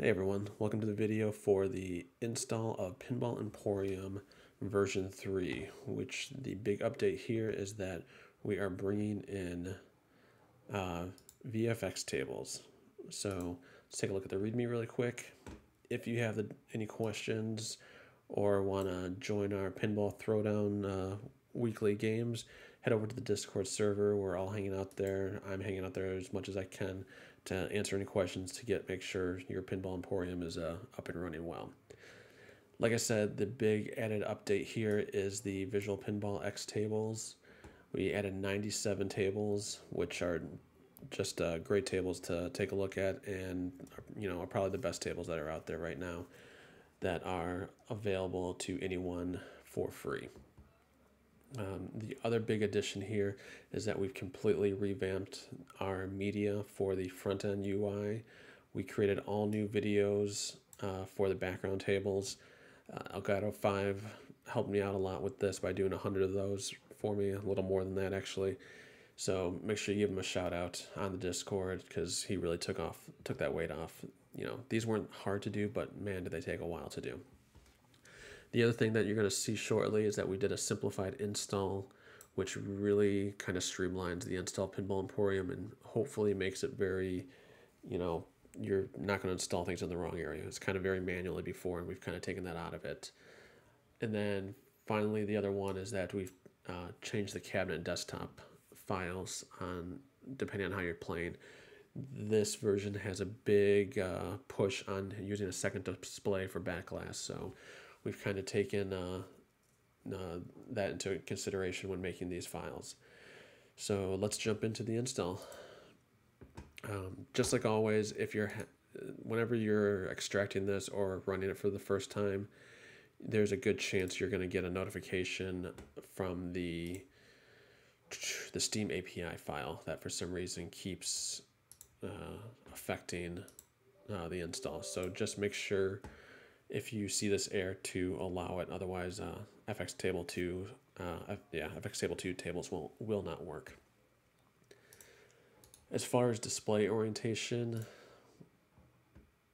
Hey everyone, welcome to the video for the install of Pinball Emporium version 3, which the big update here is that we are bringing in uh, VPX tables. So let's take a look at the README really quick. If you have the, any questions or want to join our Pinball Throwdown uh, weekly games, head over to the Discord server. We're all hanging out there. I'm hanging out there as much as I can to answer any questions to get make sure your Pinball Emporium is uh, up and running well. Like I said, the big added update here is the Visual Pinball X tables. We added 97 tables, which are just uh, great tables to take a look at, and you know are probably the best tables that are out there right now that are available to anyone for free. Um, the other big addition here is that we've completely revamped our media for the front end UI. We created all new videos uh, for the background tables. Uh, Elgato 5 helped me out a lot with this by doing 100 of those for me, a little more than that actually. So make sure you give him a shout out on the Discord because he really took off took that weight off. You know, these weren't hard to do, but man, did they take a while to do. The other thing that you're going to see shortly is that we did a simplified install, which really kind of streamlines the install Pinball Emporium and hopefully makes it very, you know, you're not going to install things in the wrong area. It's kind of very manually before, and we've kind of taken that out of it. And then finally, the other one is that we've uh, changed the cabinet desktop files on depending on how you're playing. This version has a big uh, push on using a second display for backglass, so we've kind of taken uh, uh, that into consideration when making these files. So let's jump into the install. Um, just like always, if you're whenever you're extracting this or running it for the first time, there's a good chance you're going to get a notification from the the Steam API file that for some reason keeps uh, affecting uh, the install. So just make sure if you see this error to allow it. Otherwise, uh, FX table 2, uh, yeah, FX table 2 tables will, will not work. As far as display orientation,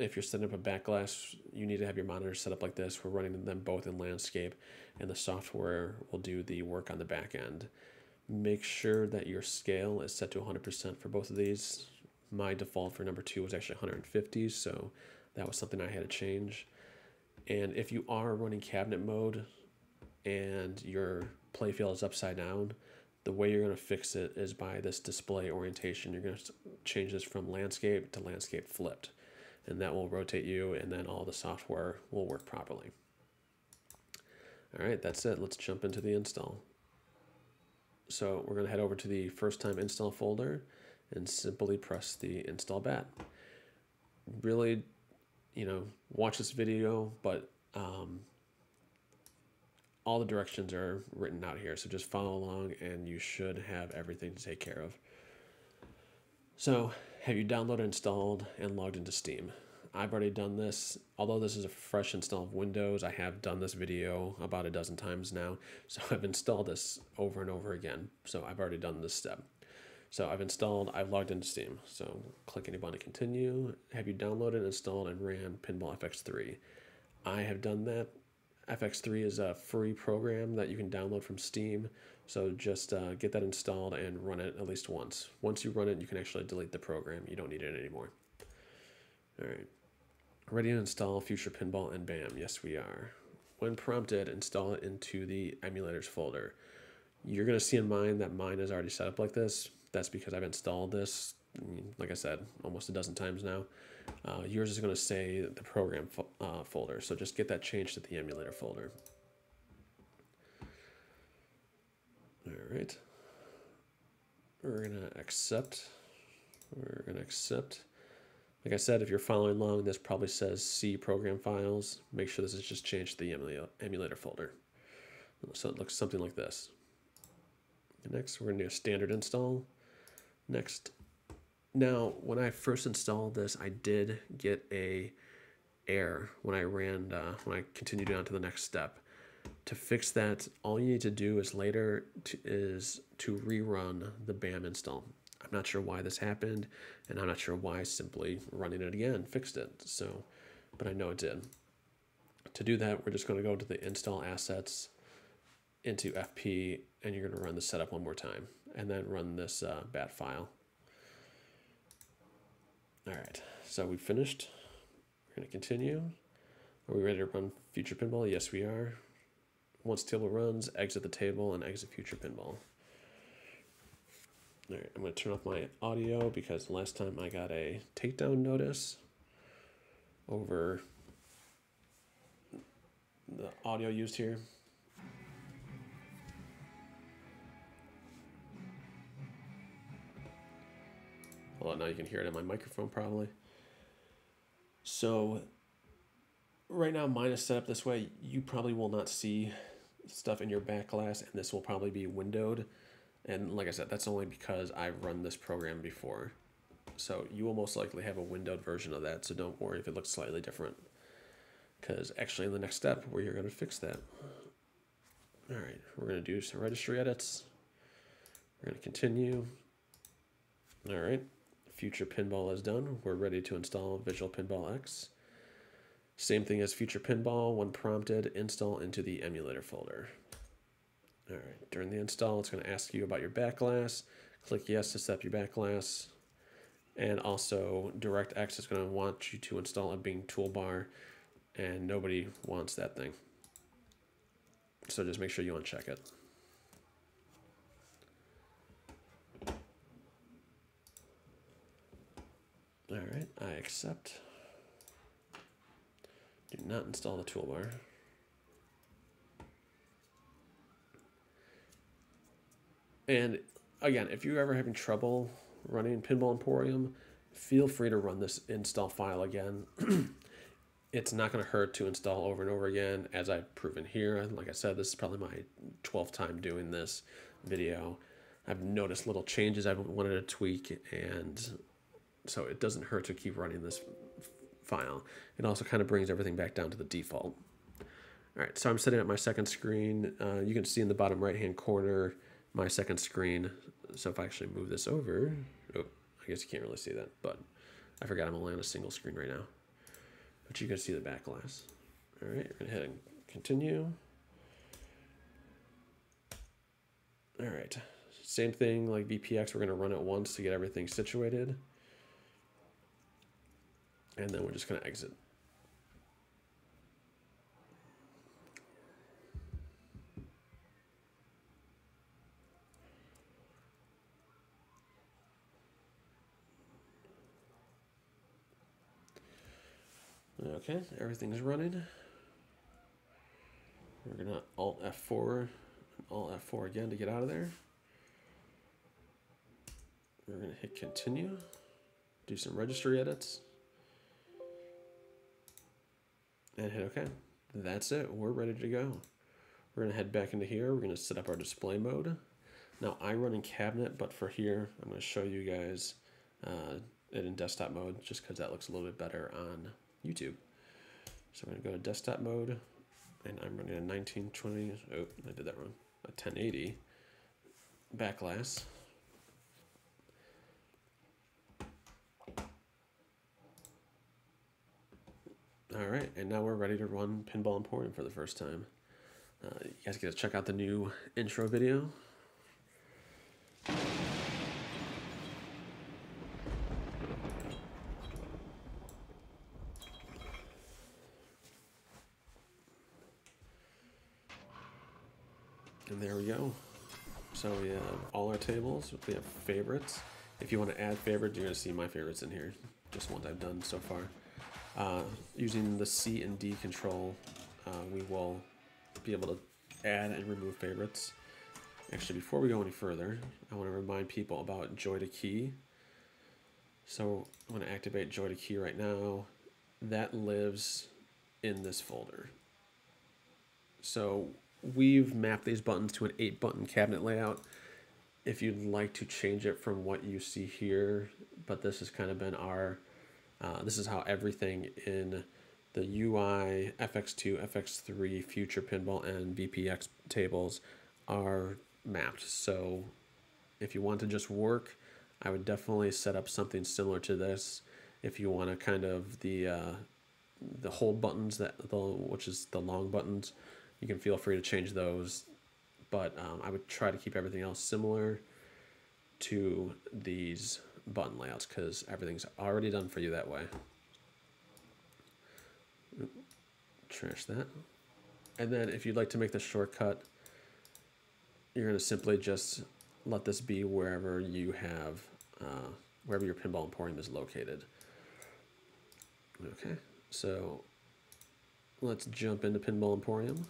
if you're setting up a backglass, you need to have your monitors set up like this. We're running them both in landscape, and the software will do the work on the back end. Make sure that your scale is set to 100% for both of these. My default for number two was actually 150, so that was something I had to change. And if you are running cabinet mode and your playfield is upside down, the way you're going to fix it is by this display orientation. You're going to change this from landscape to landscape flipped. And that will rotate you and then all the software will work properly. All right, that's it. Let's jump into the install. So we're going to head over to the first time install folder and simply press the install bat. Really you know, watch this video, but um, all the directions are written out here. So just follow along and you should have everything to take care of. So have you downloaded, installed, and logged into Steam? I've already done this. Although this is a fresh install of Windows, I have done this video about a dozen times now. So I've installed this over and over again. So I've already done this step. So I've installed, I've logged into Steam. So click any button to continue. Have you downloaded, installed, and ran Pinball FX3? I have done that. FX3 is a free program that you can download from Steam. So just uh, get that installed and run it at least once. Once you run it, you can actually delete the program. You don't need it anymore. All right. Ready to install Future Pinball and bam, yes we are. When prompted, install it into the emulators folder. You're going to see in mine that mine is already set up like this. That's because I've installed this, like I said, almost a dozen times now. Uh, yours is going to say the program fo uh, folder, so just get that changed to the emulator folder. All right. We're going to accept. We're going to accept. Like I said, if you're following along, this probably says C program files. Make sure this is just changed to the emulator folder. So it looks something like this. Next, we're going to do a standard install. Next. Now, when I first installed this, I did get a error when I ran, uh, when I continued on to the next step. To fix that, all you need to do is later to, is to rerun the BAM install. I'm not sure why this happened, and I'm not sure why simply running it again fixed it. So, but I know it did. To do that, we're just going to go to the install assets into FP, and you're going to run the setup one more time, and then run this uh, bat file. All right, so we finished. We're to continue. Are we ready to run future pinball? Yes, we are. Once table runs, exit the table and exit future pinball. All right, I'm to turn off my audio because last time I got a takedown notice over the audio used here. Well, now you can hear it in my microphone probably. So right now mine is set up this way. You probably will not see stuff in your back glass and this will probably be windowed. And like I said, that's only because I've run this program before. So you will most likely have a windowed version of that. So don't worry if it looks slightly different. Because actually in the next step, you're going to fix that. All right, we're going to do some registry edits. We're going to continue. All right, Future Pinball is done. We're ready to install Visual Pinball X. Same thing as Future Pinball, when prompted, install into the emulator folder. All right, during the install, it's going to ask you about your back glass. Click yes to set up your back glass. And also, DirectX is going to want you to install a Bing toolbar, and nobody wants that thing. So just make sure you uncheck it. All right, I accept. Do not install the toolbar. And again, if you're ever having trouble running Pinball Emporium, feel free to run this install file again. it's not going to hurt to install over and over again, as I've proven here. Like I said, this is probably my 12th time doing this video. I've noticed little changes I wanted to tweak, and so it doesn't hurt to keep running this file. It also kind of brings everything back down to the default. All right, so I'm setting up my second screen. Uh, you can see in the bottom right-hand corner my second screen. So if I actually move this over, oh, I guess you can't really see that, but I forgot I'm only on a single screen right now. But you can see the back glass. All right, we're gonna hit and continue. All right, same thing like VPX, we're gonna run it once to get everything situated. And then we're just gonna exit. Okay, everything's running. We're gonna Alt F4, Alt F4 again to get out of there. We're gonna hit continue, do some registry edits, and hit OK. That's it, we're ready to go. We're gonna head back into here, we're gonna set up our display mode. Now I run in cabinet, but for here, I'm gonna show you guys uh, it in desktop mode just because that looks a little bit better on YouTube. So I'm going to go to desktop mode, and I'm running a 1920, oh, I did that wrong, a 1080 back All right, and now we're ready to run Pinball Emporium for the first time. Uh, you guys get to check out the new intro video. And there we go. So we have all our tables. We have favorites. If you want to add favorites, you're going to see my favorites in here. Just ones I've done so far. Uh, using the C and D control, uh, we will be able to add and remove favorites. Actually, before we go any further, I want to remind people about JoyToKey. So I'm going to activate JoyToKey right now. That lives in this folder. So we've mapped these buttons to an eight button cabinet layout. If you'd like to change it from what you see here, but this has kind of been our, uh, this is how everything in the UI, FX2, FX3, Future Pinball, and VPX tables are mapped. So if you want to just work I would definitely set up something similar to this if you want to kind of the uh, the hold buttons that the which is the long buttons. You can feel free to change those, but um, I would try to keep everything else similar to these button layouts because everything's already done for you that way. Trash that. And then if you'd like to make the shortcut, you're going to simply just let this be wherever you have, uh, wherever your pinball emporium is located. Okay, so let's jump into Pinball Emporium.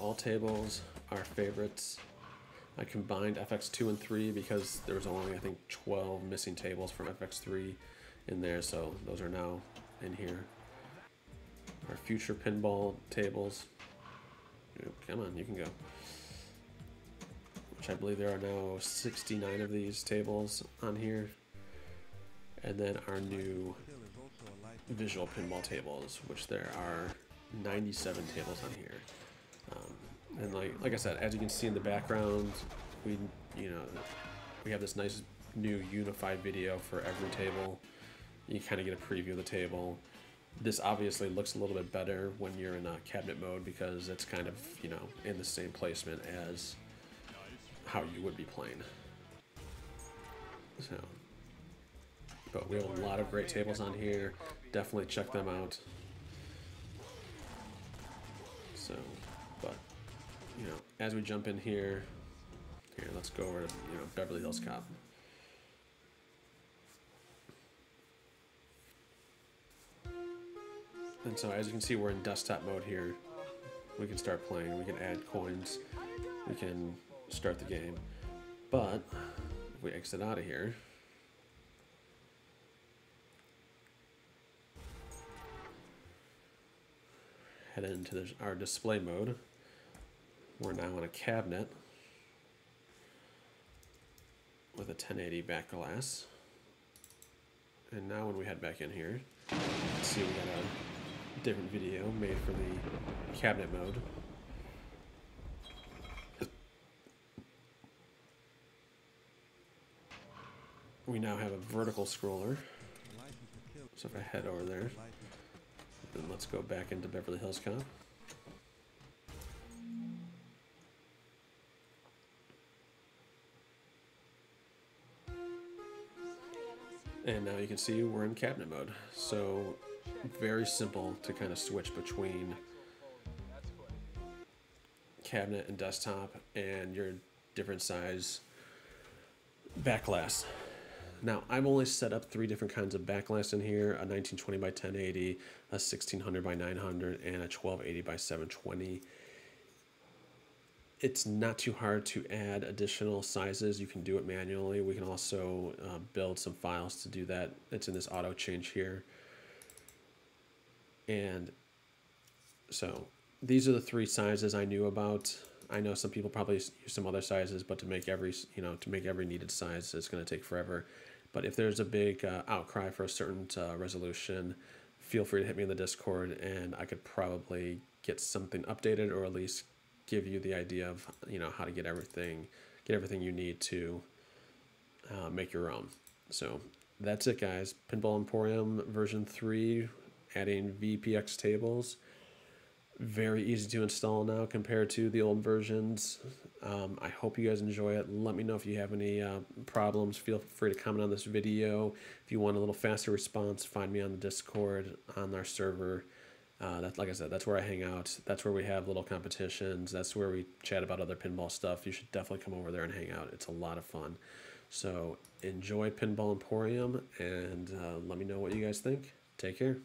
All tables, our favorites. I combined FX2 and 3 because there was only, I think, 12 missing tables from FX3 in there, so those are now in here. Our future pinball tables. come on, you can go. Which I believe there are now 69 of these tables on here. And then our new visual pinball tables, which there are 97 tables on here. Um, and like like I said, as you can see in the background, we you know we have this nice new unified video for every table. You kind of get a preview of the table. This obviously looks a little bit better when you're in a cabinet mode because it's kind of you know in the same placement as how you would be playing. So, but we have a lot of great tables on here. Definitely check them out. So you know, as we jump in here, here, let's go over to, you know, Beverly Hills Cop. And so as you can see, we're in desktop mode here. We can start playing, we can add coins, we can start the game. But if we exit out of here, head into the, our display mode. We're now in a cabinet with a 1080 back glass. And now when we head back in here, see we got a different video made for the cabinet mode. We now have a vertical scroller. So if I head over there, then let's go back into Beverly Hills Cop. And now you can see we're in cabinet mode. So very simple to kind of switch between cabinet and desktop and your different size back glass. Now, I've only set up three different kinds of back glass in here, a 1920 by 1080, a 1600 by 900, and a 1280 by 720 it's not too hard to add additional sizes. You can do it manually. We can also uh, build some files to do that. It's in this auto change here. And so these are the three sizes I knew about. I know some people probably use some other sizes, but to make every, you know, to make every needed size, it's going to take forever. But if there's a big uh, outcry for a certain uh, resolution, feel free to hit me in the Discord and I could probably get something updated or at least give you the idea of you know how to get everything get everything you need to uh, make your own. So that's it guys. Pinball emporium version 3 adding vpx tables. Very easy to install now compared to the old versions. Um, i hope you guys enjoy it. Let me know if you have any uh, problems. Feel free to comment on this video. If you want a little faster response find me on the discord on our server uh, that's like I said, that's where I hang out. That's where we have little competitions. That's where we chat about other pinball stuff. You should definitely come over there and hang out. It's a lot of fun. So enjoy Pinball Emporium and uh, let me know what you guys think. Take care.